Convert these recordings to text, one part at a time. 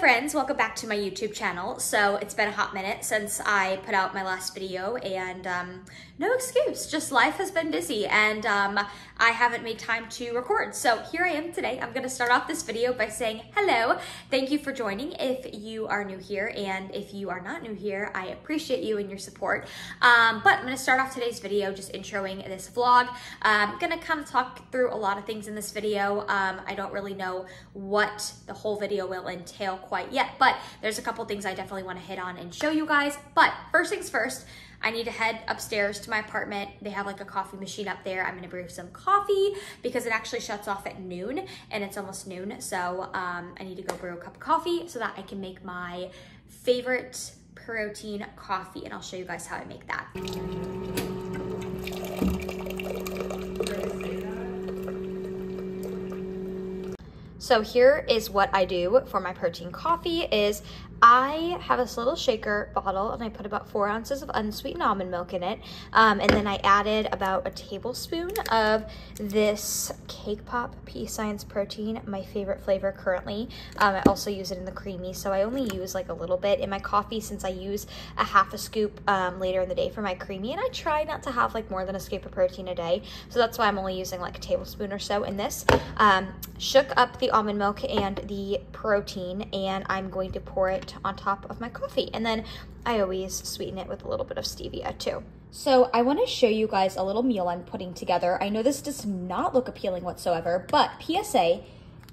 friends, welcome back to my YouTube channel. So it's been a hot minute since I put out my last video and um, no excuse, just life has been busy and um, I haven't made time to record. So here I am today. I'm gonna start off this video by saying hello. Thank you for joining if you are new here and if you are not new here, I appreciate you and your support. Um, but I'm gonna start off today's video just introing this vlog. I'm gonna kind of talk through a lot of things in this video. Um, I don't really know what the whole video will entail quite yet, but there's a couple things I definitely wanna hit on and show you guys. But first things first, I need to head upstairs to my apartment. They have like a coffee machine up there. I'm gonna brew some coffee because it actually shuts off at noon and it's almost noon. So um, I need to go brew a cup of coffee so that I can make my favorite protein coffee and I'll show you guys how I make that. So here is what I do for my protein coffee is I have this little shaker bottle and I put about four ounces of unsweetened almond milk in it. Um, and then I added about a tablespoon of this Cake Pop PEScience Protein, my favorite flavor currently. Um, I also use it in the Creami, so I only use like a little bit in my coffee since I use a half a scoop um, later in the day for my Creami. And I try not to have like more than a scoop of protein a day. So that's why I'm only using like a tablespoon or so in this. Um, shook up the almond milk and the protein and I'm going to pour it on top of my coffee. And then I always sweeten it with a little bit of stevia too. So I wanna show you guys a little meal I'm putting together. I know this does not look appealing whatsoever, but PSA,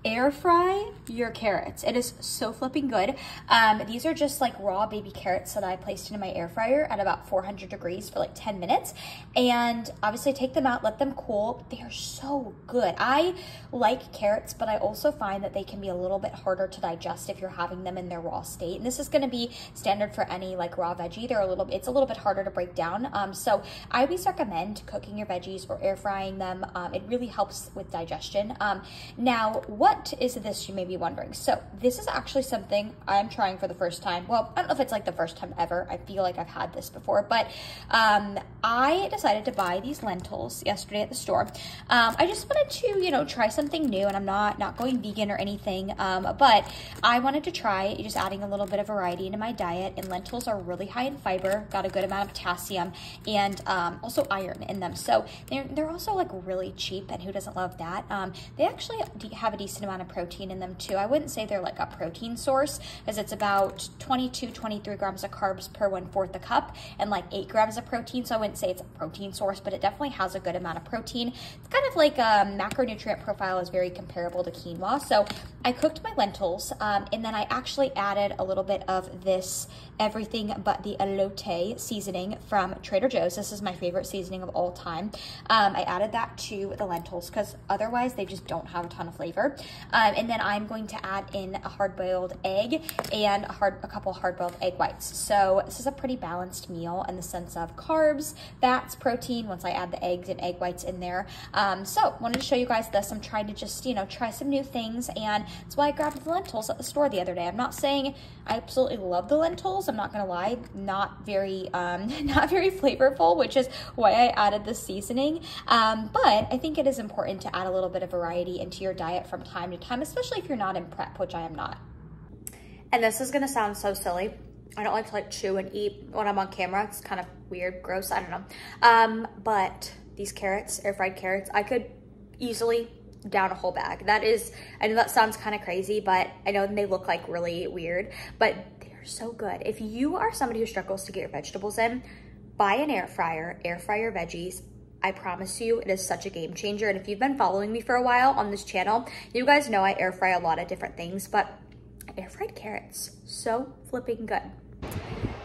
air fry your carrots. It is so flipping good. Um, these are just like raw baby carrots that I placed into my air fryer at about 400 degrees for like 10 minutes. And obviously take them out, let them cool. They are so good. I like carrots, but I also find that they can be a little bit harder to digest if you're having them in their raw state. And this is gonna be standard for any like raw veggie. They're a little, it's a little bit harder to break down. Um, so I always recommend cooking your veggies or air frying them. Um, it really helps with digestion. Um, now, what is this, you may be wondering? So this is actually something I'm trying for the first time. Well, I don't know if it's like the first time ever. I feel like I've had this before, but um, I decided to buy these lentils yesterday at the store. Um, I just wanted to, you know, try something new and I'm not, not going vegan or anything, um, but I wanted to try just adding a little bit of variety into my diet and lentils are really high in fiber, got a good amount of potassium and um, also iron in them. So they're, they're also like really cheap and who doesn't love that? Um, they actually have a decent amount of protein in them too. I wouldn't say they're like a protein source as it's about 22, 23 grams of carbs per one fourth a cup and like eight grams of protein. So I wouldn't say it's a protein source, but it definitely has a good amount of protein. It's kind of like a um, macronutrient profile is very comparable to quinoa. So I cooked my lentils um, and then I actually added a little bit of this everything but the elote seasoning from Trader Joe's. This is my favorite seasoning of all time. Um, I added that to the lentils because otherwise they just don't have a ton of flavor. Um, and then I'm going to add in a hard-boiled egg and a, hard, a couple hard-boiled egg whites. So this is a pretty balanced meal in the sense of carbs, fats, protein, once I add the eggs and egg whites in there. Um, so wanted to show you guys this. I'm trying to just, you know, try some new things and that's why I grabbed the lentils at the store the other day. I'm not saying I absolutely love the lentils. I'm not gonna lie, not very, um, not very flavorful, which is why I added the seasoning. Um, but I think it is important to add a little bit of variety into your diet from time to time, especially if you're not in prep, which I am not. And this is gonna sound so silly. I don't like to like chew and eat when I'm on camera. It's kind of weird, gross, I don't know. Um, but these carrots, air fried carrots, I could easily down a whole bag. That is, I know that sounds kind of crazy, but I know they look like really weird, but so good. If you are somebody who struggles to get your vegetables in, buy an air fryer, air fryer veggies. I promise you, it is such a game changer. And if you've been following me for a while on this channel, you guys know I air fry a lot of different things, but air fried carrots, so flipping good.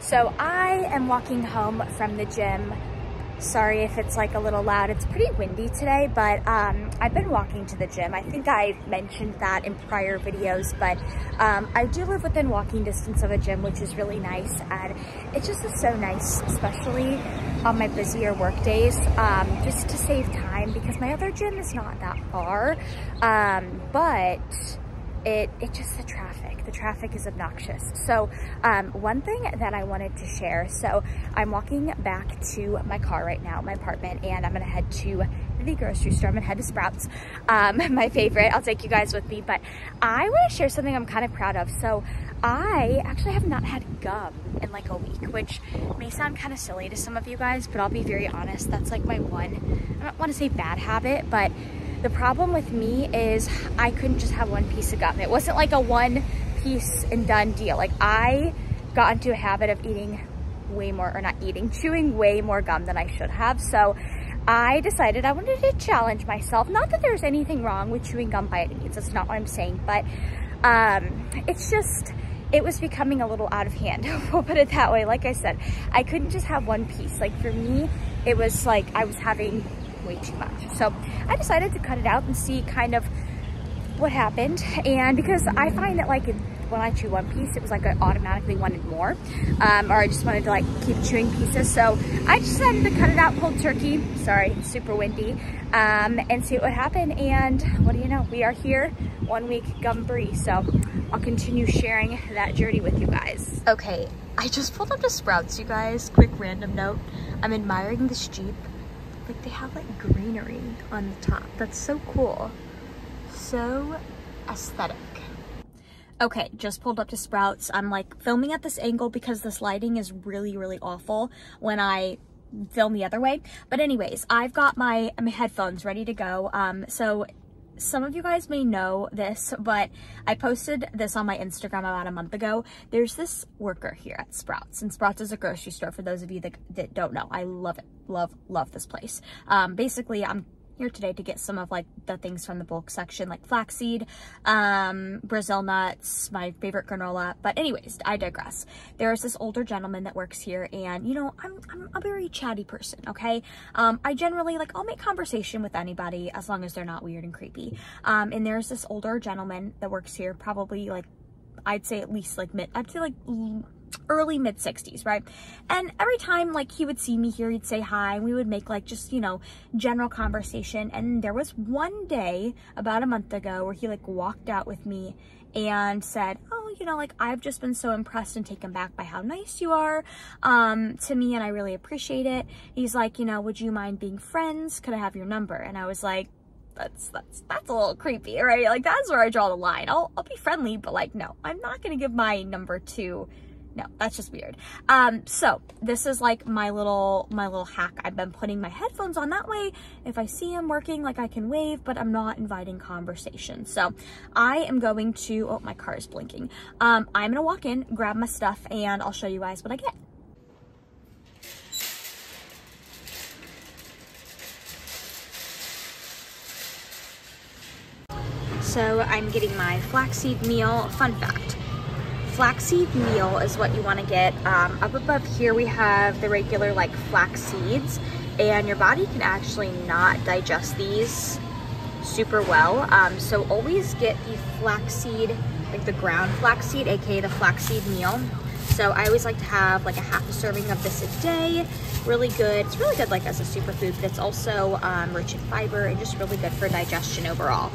So I am walking home from the gym Sorry if it's like a little loud. It's pretty windy today, but um, I've been walking to the gym. I think I mentioned that in prior videos, but um, I do live within walking distance of a gym, which is really nice. And it just is so nice, especially on my busier work days, um, just to save time because my other gym is not that far. Um, but it, it just the traffic. The traffic is obnoxious. So um, one thing that I wanted to share, so I'm walking back to my car right now, my apartment, and I'm gonna head to the grocery store. I'm gonna head to Sprouts, um, my favorite. I'll take you guys with me, but I wanna share something I'm kind of proud of. So I actually have not had gum in like a week, which may sound kind of silly to some of you guys, but I'll be very honest. That's like my one, I don't wanna say bad habit, but the problem with me is I couldn't just have one piece of gum. It wasn't like a one piece and done deal. Like I got into a habit of eating way more, or not eating, chewing way more gum than I should have. So I decided I wanted to challenge myself. Not that there's anything wrong with chewing gum by any means, that's not what I'm saying, but um, it's just, it was becoming a little out of hand. we'll put it that way. Like I said, I couldn't just have one piece. Like for me, it was like I was having way too much. So I decided to cut it out and see kind of what happened. And because I find that like when I chew one piece, it was like I automatically wanted more. Um, or I just wanted to like keep chewing pieces. So I decided to cut it out cold turkey. Sorry, it's super windy. Um, and see what would happen. And what do you know? We are here one week gum free. So I'll continue sharing that journey with you guys. Okay, I just pulled up to Sprouts, you guys. Quick random note. I'm admiring this Jeep. Like they have like greenery on the top. That's so cool. So aesthetic. Okay, just pulled up to Sprouts. I'm like filming at this angle because this lighting is really, really awful when I film the other way. But anyways, I've got my, my headphones ready to go. Um, so some of you guys may know this, but I posted this on my Instagram about a month ago. There's this worker here at Sprouts, and Sprouts is a grocery store for those of you that, that don't know. I love it. Love, love this place. Um, basically, I'm here today to get some of like the things from the bulk section like flaxseed, um, Brazil nuts, my favorite granola. But anyways, I digress. There's this older gentleman that works here and you know, I'm, I'm a very chatty person, okay? Um, I generally like, I'll make conversation with anybody as long as they're not weird and creepy. Um, and there's this older gentleman that works here, probably like, I'd say at least like mid, I'd say like early mid 60s, right? And every time like he would see me here, he'd say hi and we would make like just, you know, general conversation. And there was one day about a month ago where he like walked out with me and said, oh, you know, like I've just been so impressed and taken back by how nice you are um, to me and I really appreciate it. He's like, you know, would you mind being friends? Could I have your number? And I was like, that's that's that's a little creepy, right? Like that's where I draw the line. I'll I'll be friendly, but like no, I'm not gonna give my number to no, that's just weird. Um, so this is like my little, my little hack. I've been putting my headphones on that way. If I see him working, like I can wave, but I'm not inviting conversation. So I am going to, oh, my car is blinking. Um, I'm gonna walk in, grab my stuff, and I'll show you guys what I get. So I'm getting my flaxseed meal. Fun fact, flaxseed meal is what you want to get. Um, up above here we have the regular like flax seeds and your body can actually not digest these super well. Um, so always get the flaxseed, like the ground flaxseed, aka the flaxseed meal. So I always like to have like a half a serving of this a day. Really good. It's really good like as a superfood, but it's also um, rich in fiber and just really good for digestion overall.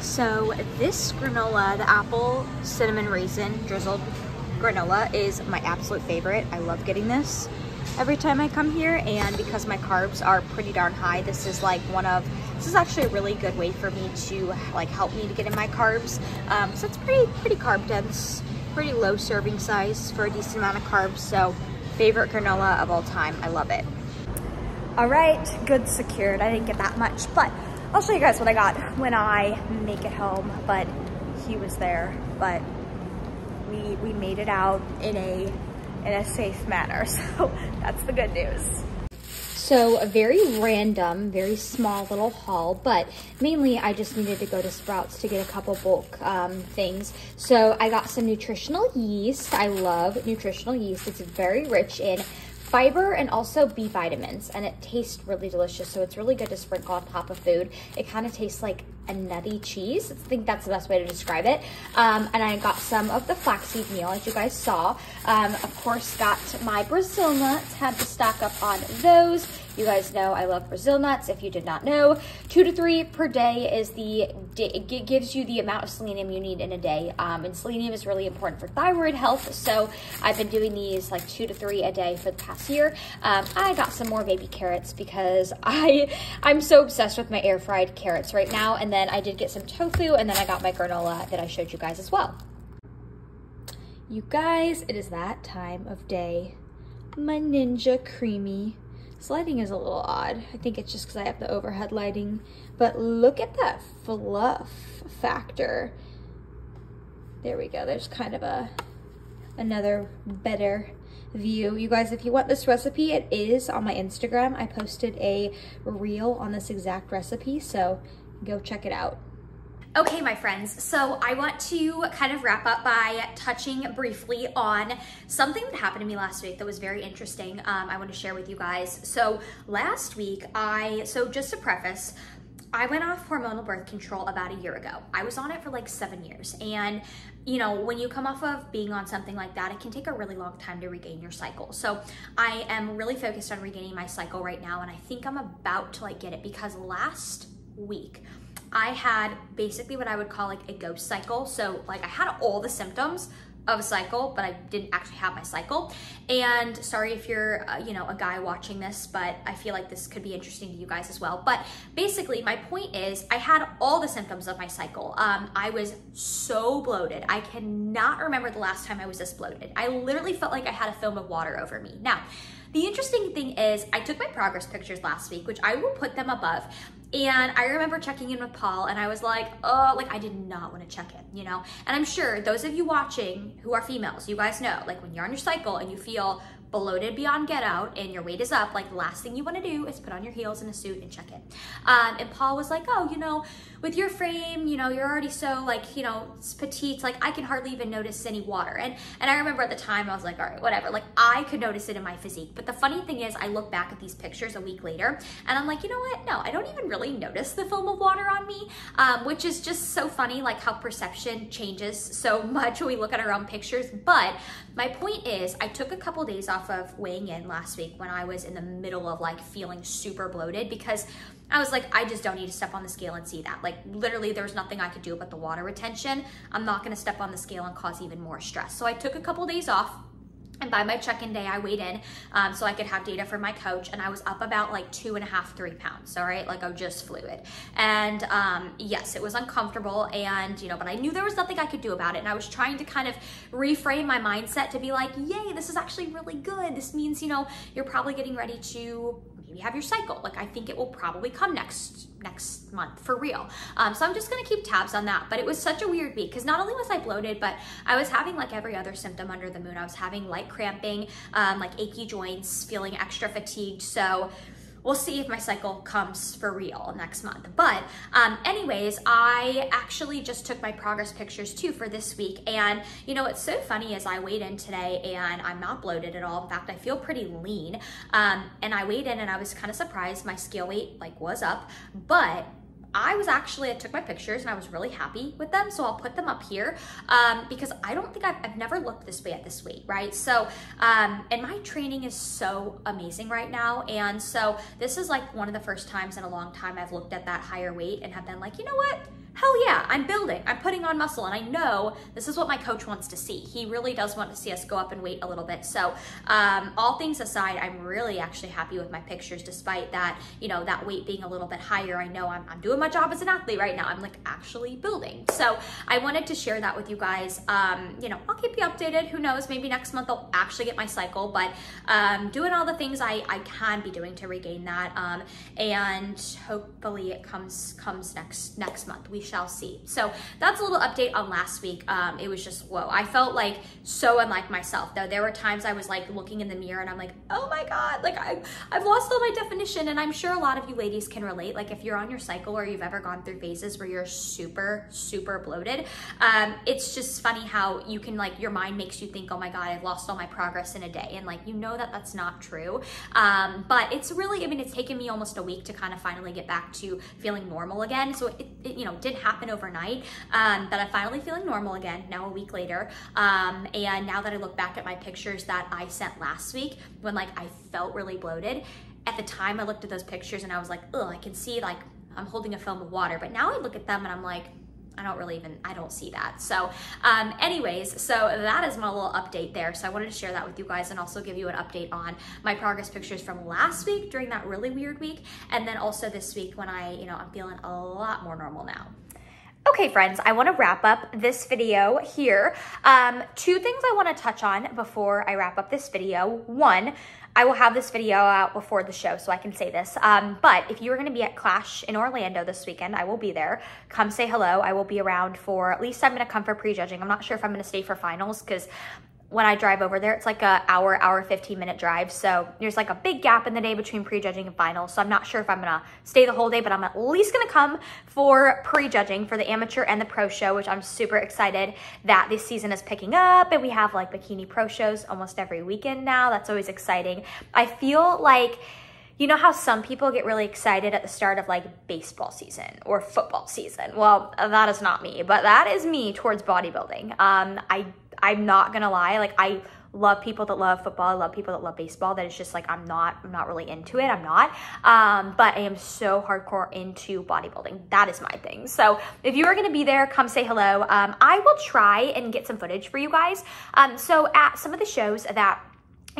So this granola, the apple cinnamon raisin drizzled granola is my absolute favorite. I love getting this every time I come here and because my carbs are pretty darn high, this is like one of, this is actually a really good way for me to like help me to get in my carbs. Um, so it's pretty, pretty carb dense, pretty low serving size for a decent amount of carbs. So favorite granola of all time. I love it. All right, good secured. I didn't get that much, but I'll show you guys what I got when I make it home, but he was there, but we, we made it out in a, in a safe manner. So that's the good news. So a very random, very small little haul, but mainly I just needed to go to Sprouts to get a couple bulk um, things. So I got some nutritional yeast. I love nutritional yeast. It's very rich in fiber and also B vitamins and it tastes really delicious. So it's really good to sprinkle on top of food. It kind of tastes like a nutty cheese. I think that's the best way to describe it. Um, and I got some of the flaxseed meal as you guys saw. Um, of course, got my Brazil nuts, had to stock up on those. You guys know I love Brazil nuts. If you did not know, two to three per day is the, it gives you the amount of selenium you need in a day. Um, and selenium is really important for thyroid health. So I've been doing these like two to three a day for the past year. Um, I got some more baby carrots because I, I'm so obsessed with my air fried carrots right now. And then I did get some tofu and then I got my granola that I showed you guys as well. You guys, it is that time of day. My Ninja Creami. This lighting is a little odd. I think it's just because I have the overhead lighting. But look at that fluff factor. There we go. There's kind of a another better view. You guys, if you want this recipe, it is on my Instagram. I posted a reel on this exact recipe, so go check it out. Okay, my friends, so I want to kind of wrap up by touching briefly on something that happened to me last week that was very interesting. Um, I want to share with you guys. So last week, I, so just to preface, I went off hormonal birth control about a year ago. I was on it for like seven years. And, you know, when you come off of being on something like that, it can take a really long time to regain your cycle. So I am really focused on regaining my cycle right now. And I think I'm about to like get it because last week, I had basically what I would call like a ghost cycle. So like I had all the symptoms of a cycle, but I didn't actually have my cycle. And sorry if you're, uh, you know, a guy watching this, but I feel like this could be interesting to you guys as well. But basically, my point is, I had all the symptoms of my cycle. Um, I was so bloated. I cannot remember the last time I was this bloated. I literally felt like I had a film of water over me. Now, the interesting thing is I took my progress pictures last week, which I will put them above. And I remember checking in with Paul and I was like, oh, like I did not want to check in, you know? And I'm sure those of you watching who are females, you guys know, like when you're on your cycle and you feel bloated beyond get out and your weight is up, like the last thing you want to do is put on your heels and a suit and check it. Um, and Paul was like, oh, you know, with your frame, you know, you're already so like, you know, petite, like I can hardly even notice any water. And and I remember at the time I was like, all right, whatever. Like I could notice it in my physique. But the funny thing is I look back at these pictures a week later and I'm like, you know what? No, I don't even really notice the film of water on me, um, which is just so funny, like how perception changes so much when we look at our own pictures. But my point is I took a couple days off of weighing in last week when I was in the middle of like feeling super bloated because I was like, I just don't need to step on the scale and see that. Like literally there was nothing I could do about the water retention. I'm not gonna step on the scale and cause even more stress. So I took a couple days off and by my check-in day, I weighed in um, so I could have data for my coach, and I was up about like two and a half, three pounds. All right, like I'm just fluid. And um, yes, it was uncomfortable, and you know, but I knew there was nothing I could do about it. And I was trying to kind of reframe my mindset to be like, yay, this is actually really good. This means you know you're probably getting ready to maybe have your cycle. Like I think it will probably come next next month for real. Um, so I'm just gonna keep tabs on that. But it was such a weird week because not only was I bloated, but I was having like every other symptom under the moon. I was having light cramping, um, like achy joints, feeling extra fatigued. So we'll see if my cycle comes for real next month. But um, anyways, I actually just took my progress pictures too for this week. And you know, what's so funny is I weighed in today and I'm not bloated at all. In fact, I feel pretty lean. Um, and I weighed in and I was kind of surprised my scale weight like was up, but I was actually, I took my pictures and I was really happy with them. So I'll put them up here um, because I don't think I've, I've, never looked this way at this weight, right? So, um, and my training is so amazing right now. And so this is like one of the first times in a long time I've looked at that higher weight and have been like, you know what? Hell yeah, I'm building, I'm putting on muscle, and I know this is what my coach wants to see. He really does want to see us go up in weight a little bit. So um, all things aside, I'm really actually happy with my pictures, despite that, you know, that weight being a little bit higher. I know I'm, I'm doing my job as an athlete right now. I'm like actually building. So I wanted to share that with you guys. Um, you know, I'll keep you updated. Who knows, maybe next month I'll actually get my cycle, but um, doing all the things I, I can be doing to regain that. Um, and hopefully it comes comes next next month. We shall see. So that's a little update on last week. Um, it was just, whoa. I felt like so unlike myself though. There were times I was like looking in the mirror and I'm like, oh my God, like I, I've lost all my definition. And I'm sure a lot of you ladies can relate. Like if you're on your cycle or you've ever gone through phases where you're super, super bloated, um, it's just funny how you can like, your mind makes you think, oh my God, I've lost all my progress in a day. And like, you know that that's not true. Um, but it's really, I mean, it's taken me almost a week to kind of finally get back to feeling normal again. So it, it you know, didn't happen overnight, um, but I'm finally feeling normal again now a week later. Um, and now that I look back at my pictures that I sent last week when like I felt really bloated, at the time I looked at those pictures and I was like, oh, I can see like I'm holding a film of water. But now I look at them and I'm like, I don't really even, I don't see that. So um, anyways, so that is my little update there. So I wanted to share that with you guys and also give you an update on my progress pictures from last week during that really weird week. And then also this week when I, you know, I'm feeling a lot more normal now. Okay, friends, I want to wrap up this video here. Um, two things I want to touch on before I wrap up this video. One, I will have this video out before the show, so I can say this. Um, but if you are going to be at Clash in Orlando this weekend, I will be there. Come say hello. I will be around for at least I'm going to come for prejudging. I'm not sure if I'm going to stay for finals because when I drive over there, it's like a hour, hour, 15 minute drive. So there's like a big gap in the day between prejudging and finals. So I'm not sure if I'm gonna stay the whole day, but I'm at least gonna come for prejudging for the amateur and the pro show, which I'm super excited that this season is picking up and we have like bikini pro shows almost every weekend now. That's always exciting. I feel like you know how some people get really excited at the start of like baseball season or football season? Well, that is not me, but that is me towards bodybuilding. Um, I I'm not gonna lie, like I love people that love football. I love people that love baseball. That is just like I'm not I'm not really into it. I'm not. Um, but I am so hardcore into bodybuilding. That is my thing. So if you are gonna be there, come say hello. Um, I will try and get some footage for you guys. Um, so at some of the shows that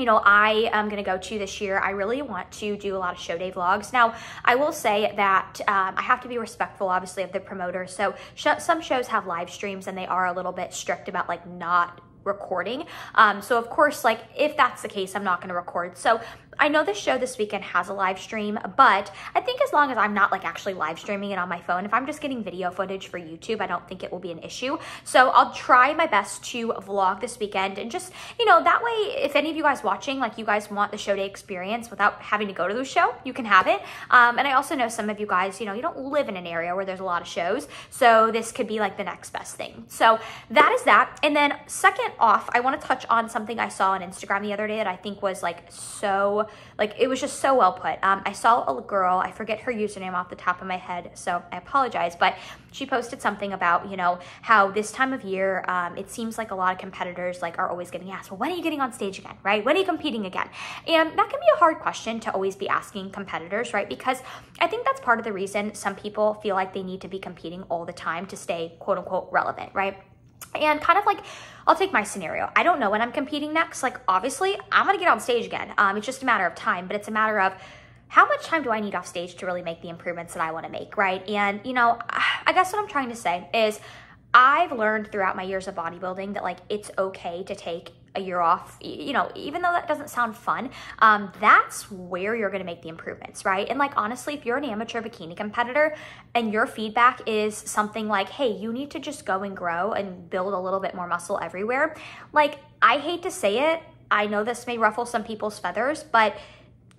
you know, I am going to go to this year. I really want to do a lot of show day vlogs. Now, I will say that um, I have to be respectful, obviously, of the promoter. So sh some shows have live streams and they are a little bit strict about like not recording. Um, so of course, like if that's the case, I'm not going to record. So I know this show this weekend has a live stream, but I think as long as I'm not like actually live streaming it on my phone, if I'm just getting video footage for YouTube, I don't think it will be an issue. So I'll try my best to vlog this weekend and just, you know, that way, if any of you guys watching, like you guys want the show day experience without having to go to the show, you can have it. Um, and I also know some of you guys, you know, you don't live in an area where there's a lot of shows. So this could be like the next best thing. So that is that. And then second off, I want to touch on something I saw on Instagram the other day that I think was like so like it was just so well put. Um, I saw a girl, I forget her username off the top of my head, so I apologize, but she posted something about, you know, how this time of year, um, it seems like a lot of competitors like are always getting asked, well, when are you getting on stage again, right? When are you competing again? And that can be a hard question to always be asking competitors, right? Because I think that's part of the reason some people feel like they need to be competing all the time to stay quote unquote relevant, right? And kind of like, I'll take my scenario. I don't know when I'm competing next. Like, obviously, I'm gonna get on stage again. Um, it's just a matter of time, but it's a matter of how much time do I need off stage to really make the improvements that I wanna make, right? And, you know, I guess what I'm trying to say is I've learned throughout my years of bodybuilding that, like, it's okay to take a year off, you know, even though that doesn't sound fun, um, that's where you're going to make the improvements, right? And like, honestly, if you're an amateur bikini competitor and your feedback is something like, hey, you need to just go and grow and build a little bit more muscle everywhere, like, I hate to say it. I know this may ruffle some people's feathers, but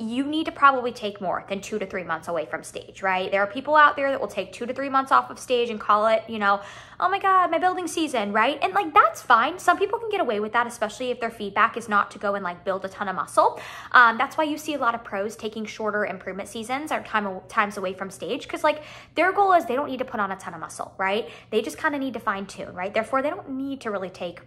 you need to probably take more than two to three months away from stage, right? There are people out there that will take two to three months off of stage and call it, you know, oh my God, my building season, right? And like, that's fine. Some people can get away with that, especially if their feedback is not to go and like build a ton of muscle. Um, that's why you see a lot of pros taking shorter improvement seasons or time, times away from stage because like their goal is they don't need to put on a ton of muscle, right? They just kind of need to fine tune, right? Therefore, they don't need to really take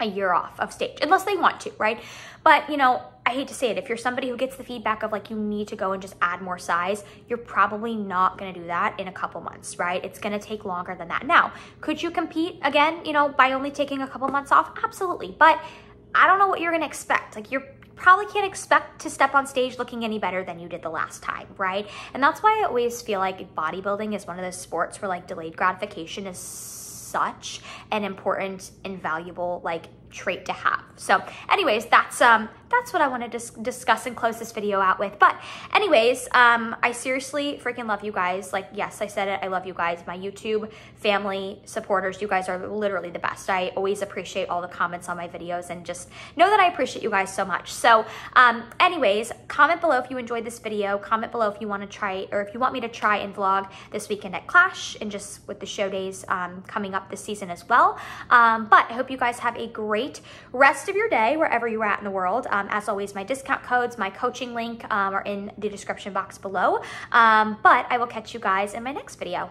a year off of stage unless they want to, right? But, you know, I hate to say it, if you're somebody who gets the feedback of like you need to go and just add more size, you're probably not gonna do that in a couple months, right? It's gonna take longer than that. Now, could you compete again, you know, by only taking a couple months off? Absolutely. But I don't know what you're gonna expect. Like you're probably can't expect to step on stage looking any better than you did the last time, right? And that's why I always feel like bodybuilding is one of those sports where like delayed gratification is such an important and valuable like trait to have. So anyways, that's um that's what I wanted to discuss and close this video out with. But anyways, um, I seriously freaking love you guys. Like, yes, I said it. I love you guys. My YouTube family supporters, you guys are literally the best. I always appreciate all the comments on my videos and just know that I appreciate you guys so much. So um, anyways, comment below if you enjoyed this video. Comment below if you want to try or if you want me to try and vlog this weekend at Clash and just with the show days um, coming up this season as well. Um, but I hope you guys have a great rest of your day wherever you're at in the world. Um, as always, my discount codes, my coaching link um, are in the description box below. Um, but I will catch you guys in my next video.